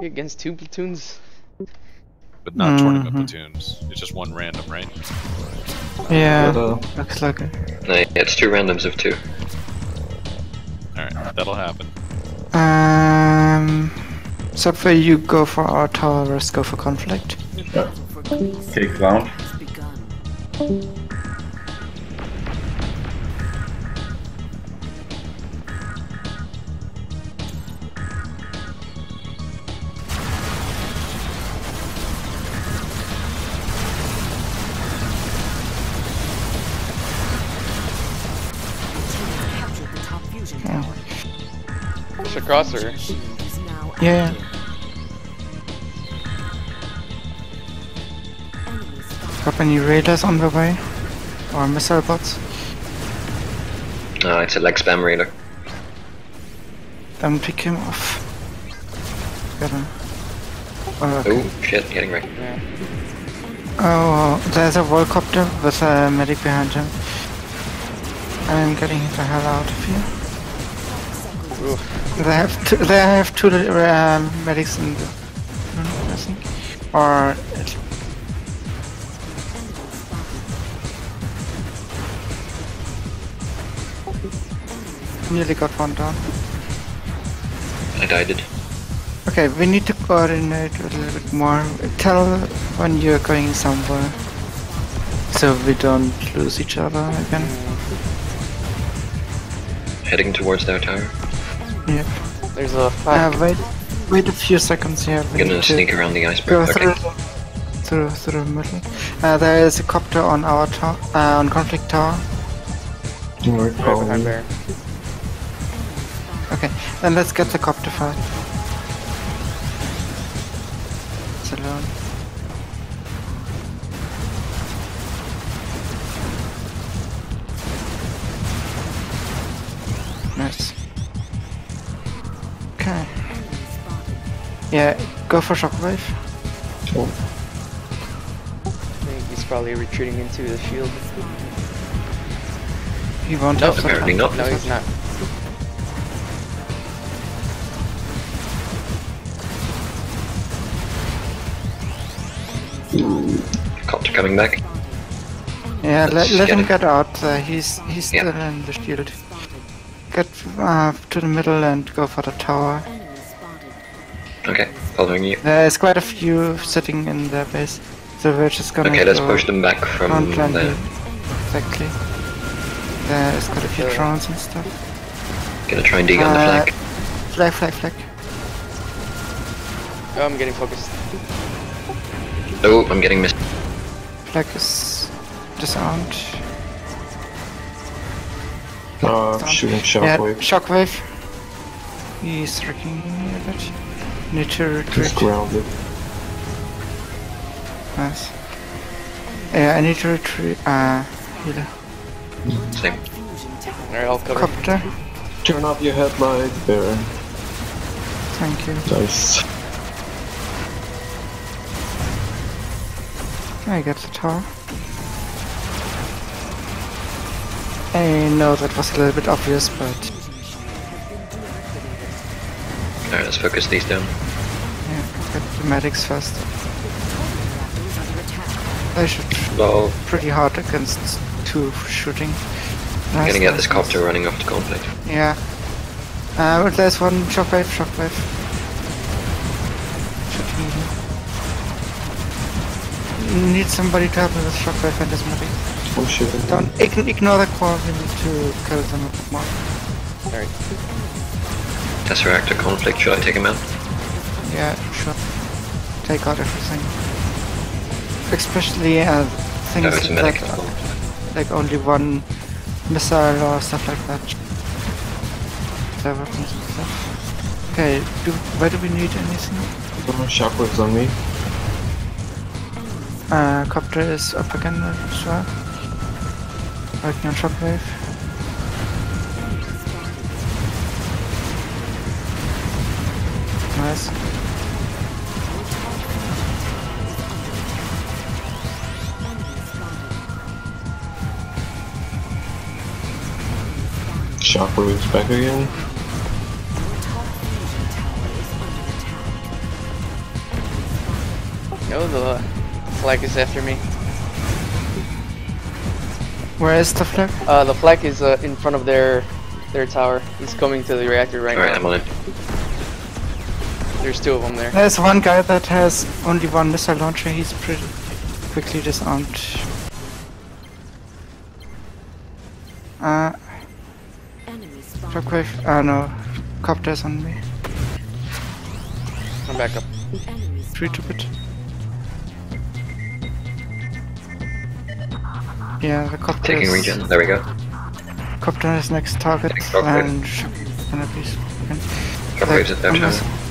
You against two platoons? But not tournament Mhm. platoons. It's just one random, right? Yeah, But, uh, looks like it. No, yeah, it's two randoms of two. Alright, that'll happen. Um, Subway, you go for our tower, rest go for conflict. Yeah. take ground. Push across her. Yeah, got any raiders on the way? Or missile bots? No, it's a leg spam raider. Then pick him off. Get him. Oh, okay. Oh shit, getting right. Yeah. Oh, there's a volcopter with a medic behind him. I'm getting the hell out of here. They have two, they have two uh, medics in the room, I think. Or nearly got one down. I died. Okay, we need to coordinate a little bit more. Tell when you're going somewhere. So we don't lose each other again. Heading towards their tower. Yep. There's a Uh, five. wait, wait a few seconds here. We I'm gonna need to sneak around the iceberg. go iceberg. through, Okay. through, through the middle. Uh, there is a copter on our tower, uh, on conflict tower. We're right behind calling. Okay, then let's get the copter fight. It's alone. Nice. Yeah, go for shockwave. Oh, I think he's probably retreating into the shield. He won't No, have apparently not. No, he's not. Copter coming back. Yeah, let, Let's let get him him. get out. Uh, he's he's Yeah. still in the shield. Get uh, to the middle and go for the tower. Okay, following you. There's quite a few sitting in their base, so we're just gonna. Okay, let's go push them back from there. here. Exactly. There's quite a few Uh, drones and stuff. Gonna try and dig on the flag. Flag, flag, flag. Oh, I'm getting focused. Oh, I'm getting missed. Flag is disarmed. uh, Down. shooting Yeah, shockwave. shockwave. He's wrecking me a bit. Need to retreat. He's grounded. Nice. Yeah, I need to retreat. Uh, healer. Same. Alright, I'll cover. Copter. Turn off your headlight, Baron. Thank you. Nice. I get the tower. I know that was a little bit obvious, but let's focus these down. yeah, get the medics first. They should Well, pretty hard against two shooting. I'm gonna get nice, this nice. copter running off to conflict. Yeah. Uh, but there's one shockwave, shockwave. Shooting. Need somebody to help me with shockwave and his medic. I'm shooting. Don't ign- ignore the core, we need to kill them a bit more. Alright. Tesseract to conflict, should I take him out? Yeah, sure. Take out everything. Especially uh, things No, it's a that like only one missile or stuff like that. Their weapons and stuff. Okay, do, where do we need anything? Uh, shockwave's on me. Uh, copter is up again as well. Working on shockwave. Nice. Shockwave's back again. No, the flag is after me. Where is the flag? Uh, the flag is uh, in front of their their tower. He's coming to the reactor right Alright, now. I'm on it. There's two of them there. There's one guy that has only one missile launcher. He's pretty quickly disarmed. Uh, Enemy spotted. shockwave. Uh, no. Copters on me. I'm back up. Enemy Three to bit. Yeah, the copter Taking is, regen. There we go. Copter is next target Taking and shock gonna be spoken. Shockwave's at their Like, tower. almost-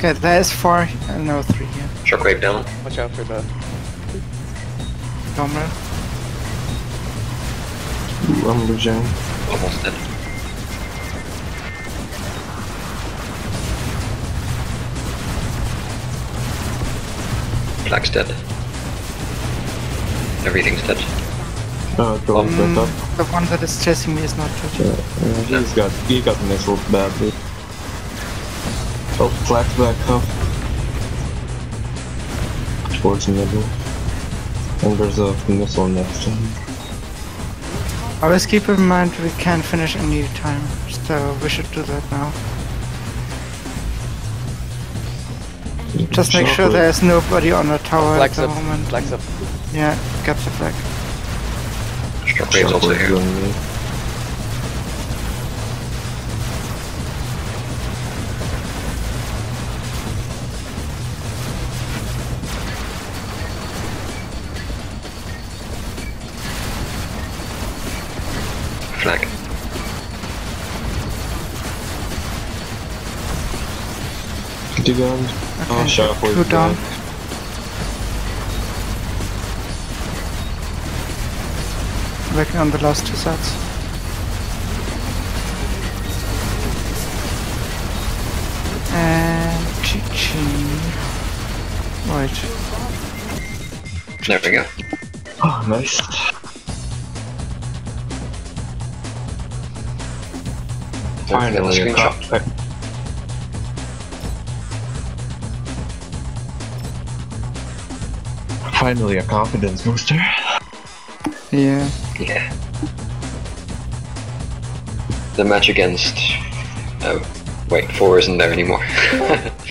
Okay, that is four, uh, no three here. Shockwave down. Watch out for the. Normal. Lumberjane. Almost dead. Flag's dead. Everything's dead. Uh, drone Mm, set the one that is chasing me is not dead. Yeah, yeah, he's got he got missiled badly. Oh, flag back up. Towards the middle. And there's a missile next to him. Always keep in mind we can finish any time, so we should do that now. Just make sure Shockwave. there's nobody on the tower at the up. moment. Flag's up. Yeah, get the flag. Shockwave's also here. Two guns. Oh, Okay, shockwave. two down. back. Working on the last two sets. And GG. Wait. There we go. Oh, nice. Don't the Finally, a screenshot. Finally, a confidence booster. Yeah. Yeah. The match against. Uh, oh, wait, four isn't there anymore.